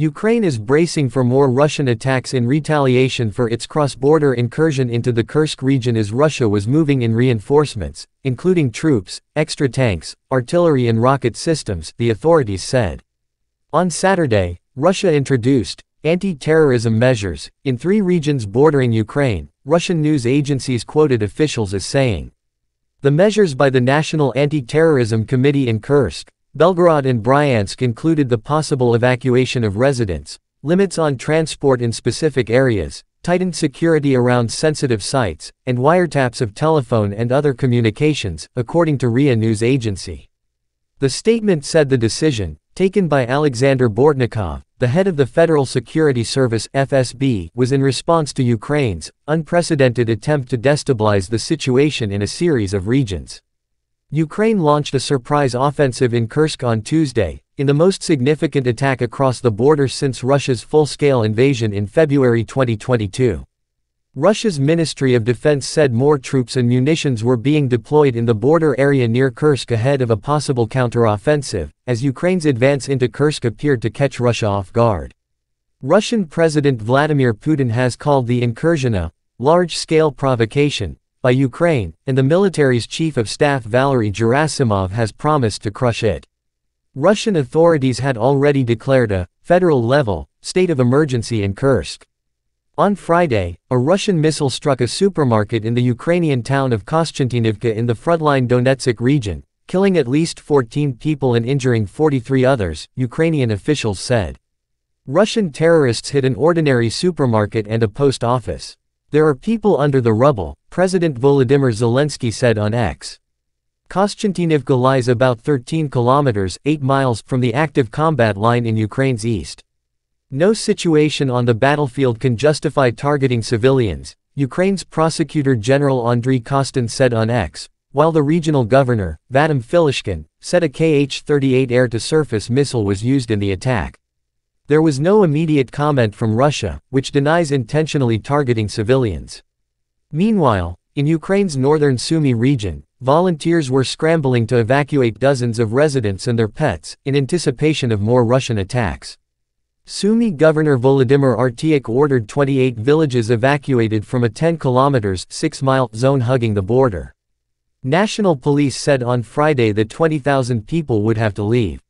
Ukraine is bracing for more Russian attacks in retaliation for its cross-border incursion into the Kursk region as Russia was moving in reinforcements, including troops, extra tanks, artillery and rocket systems, the authorities said. On Saturday, Russia introduced anti-terrorism measures in three regions bordering Ukraine, Russian news agencies quoted officials as saying. The measures by the National Anti-Terrorism Committee in Kursk, Belgorod and Bryansk included the possible evacuation of residents, limits on transport in specific areas, tightened security around sensitive sites, and wiretaps of telephone and other communications, according to RIA News Agency. The statement said the decision, taken by Alexander Bortnikov, the head of the Federal Security Service FSB, was in response to Ukraine's unprecedented attempt to destabilize the situation in a series of regions. Ukraine launched a surprise offensive in Kursk on Tuesday, in the most significant attack across the border since Russia's full-scale invasion in February 2022. Russia's Ministry of Defense said more troops and munitions were being deployed in the border area near Kursk ahead of a possible counteroffensive, as Ukraine's advance into Kursk appeared to catch Russia off guard. Russian President Vladimir Putin has called the incursion a large-scale provocation, by Ukraine, and the military's chief of staff Valery Gerasimov has promised to crush it. Russian authorities had already declared a federal-level state of emergency in Kursk. On Friday, a Russian missile struck a supermarket in the Ukrainian town of Kostyantynivka in the frontline Donetsk region, killing at least 14 people and injuring 43 others, Ukrainian officials said. Russian terrorists hit an ordinary supermarket and a post office. There are people under the rubble, President Volodymyr Zelensky said on X. Kostyantynivka lies about 13 kilometers 8 miles from the active combat line in Ukraine's east. No situation on the battlefield can justify targeting civilians, Ukraine's Prosecutor General Andriy Kostin said on X, while the regional governor, Vadim Filashkin, said a Kh-38 air-to-surface missile was used in the attack. There was no immediate comment from Russia, which denies intentionally targeting civilians. Meanwhile, in Ukraine's northern Sumy region, volunteers were scrambling to evacuate dozens of residents and their pets, in anticipation of more Russian attacks. Sumy Governor Volodymyr Artyukh ordered 28 villages evacuated from a 10 kilometers 6 mile zone hugging the border. National police said on Friday that 20,000 people would have to leave.